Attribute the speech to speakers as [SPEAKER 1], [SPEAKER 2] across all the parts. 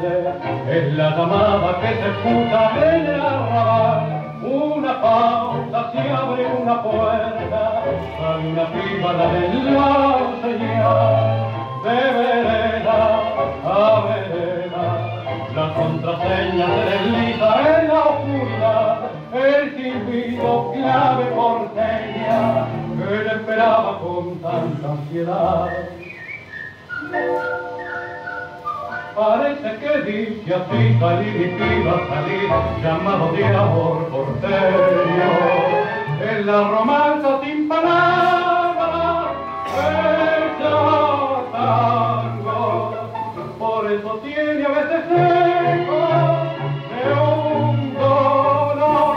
[SPEAKER 1] es la llamada que se escucha en el arrabal. Una pausa se abre una puerta, hay una piba la del señal de vereda a vereda. La contraseña se desliza en la oscuridad, el silbido clave porteña que le esperaba con tanta ansiedad. Parece que dice así salir y iba a salir, llamado de amor porteño. En la romanza palabras, ella tango. Por eso tiene a veces eco de un dolor.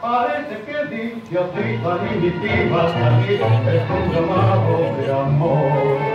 [SPEAKER 1] Parece que dice así salir y iba a salir, es un llamado de amor.